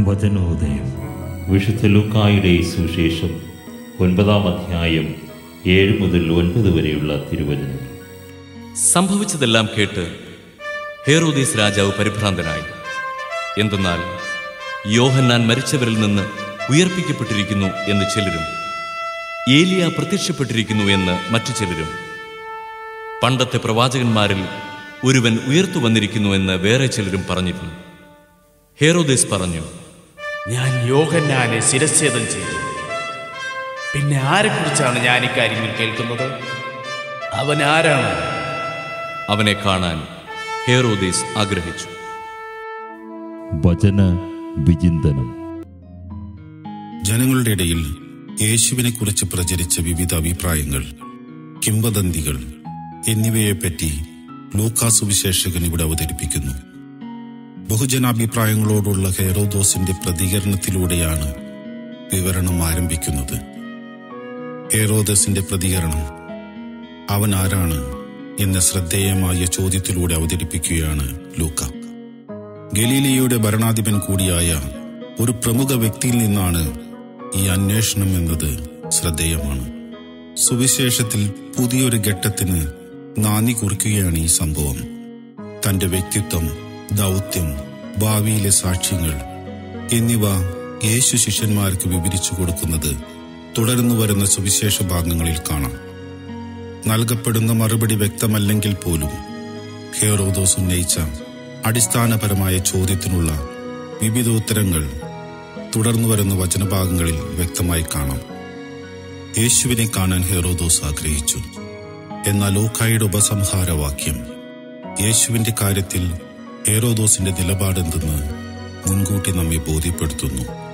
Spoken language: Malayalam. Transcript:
വചനോദയം. വിശുദ്ധ ലൂക്കായുടെ സുവിശേഷം ഒൻപതാം അധ്യായം ഏഴ് മുതൽ ഒൻപത് വരെയുള്ള തിരുവചനം. സംഭവിച്ചതെല്ലാം കേട്ട് ഹേറോദീസ് രാജാവ് പരിഭ്രാന്തനായി. എന്തെന്നാൽ യോഹന്നാൻ മരിച്ചവരിൽ നിന്ന് ഉയർപ്പിക്കപ്പെട്ടിരിക്കുന്നു എന്ന് ചിലരും ഏലിയ പ്രത്യക്ഷപ്പെട്ടിരിക്കുന്നു എന്ന് മറ്റു ചിലരും പണ്ടത്തെ പ്രവാചകന്മാരിൽ ഒരുവൻ ഉയർത്തു വന്നിരിക്കുന്നു എന്ന് വേറെ ചിലരും പറഞ്ഞിരുന്നു. ഹേറോദേസ് പറഞ്ഞു ഞാൻ യോഹന്നാനെ ശിരച്ഛേദം ചെയ്തു. പിന്നെ ആരെക്കുറിച്ചാണ് ഞാൻ ഇക്കാര്യങ്ങൾ കേൾക്കുന്നത്? അവൻ ആരാണ്? അവനെ കാണാൻ ഹേറോദീസ് ആഗ്രഹിച്ചു. വചന വിചിന്തനം. ജനങ്ങളുടെ ഇടയിൽ യേശുവിനെ കുറിച്ച് പ്രചരിച്ച വിവിധ അഭിപ്രായങ്ങൾ കിംവദന്തികൾ എന്നിവയെപ്പറ്റി ലൂക്കാസുവിശേഷകൻ ഇവിടെ അവതരിപ്പിക്കുന്നു. ബഹുജനാഭിപ്രായങ്ങളോടുള്ള ഹെറോദോസിന്റെ പ്രതികരണത്തിലൂടെയാണ് വിവരണം ആരംഭിക്കുന്നത്. ഹെറോദസിന്റെ പ്രതികരണം അവൻ ആരാണ്? എന്ന ശ്രദ്ധേയമായ ചോദ്യത്തിലൂടെ അവതരിപ്പിക്കുകയാണ് ലൂക്ക. ഗലീലിയയുടെ ഭരണാധിപൻ കൂടിയായ ഒരു പ്രമുഖ വ്യക്തിയിൽ നിന്നാണ് ഈ അന്വേഷണം എന്നത് ശ്രദ്ധേയമാണ്. സുവിശേഷത്തിൽ പുതിയൊരു ഘട്ടത്തിന് നാന്ദി കുറിക്കുകയാണ് ഈ സംഭവം. തന്റെ വ്യക്തിത്വം ദൗത്യം ഭാവിയിലെ സാക്ഷ്യങ്ങൾ എന്നിവ യേശു ശിഷ്യന്മാർക്ക് വിവരിച്ചു കൊടുക്കുന്നത് തുടർന്നു വരുന്ന സുവിശേഷ ഭാഗങ്ങളിൽ കാണാം. നൽകപ്പെടുന്ന മറുപടി വ്യക്തമല്ലെങ്കിൽ പോലും ഹേറോദോസ് ഉന്നയിച്ച അടിസ്ഥാനപരമായ ചോദ്യത്തിനുള്ള വിവിധ ഉത്തരങ്ങൾ തുടർന്നു വരുന്ന വചനഭാഗങ്ങളിൽ വ്യക്തമായി കാണാം. യേശുവിനെ കാണാൻ ഹെറോദോസ് ആഗ്രഹിച്ചു. എന്നാൽ ഓക്കായുടെ ഉപസംഹാരവാക്യം യേശുവിന്റെ കാര്യത്തിൽ ഹെറോദോസിന്റെ നിലപാടെന്തെന്ന് മുൻകൂട്ടി നമ്മെ ബോധ്യപ്പെടുത്തുന്നു.